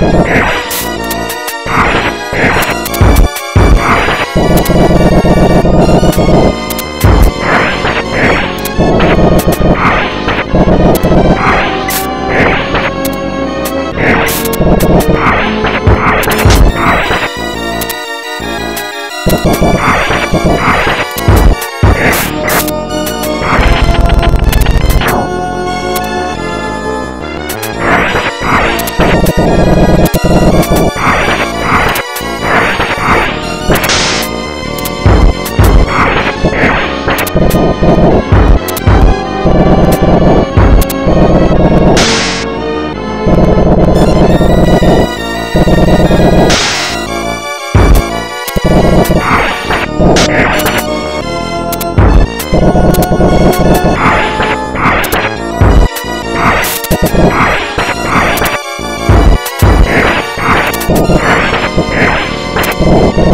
Bye. you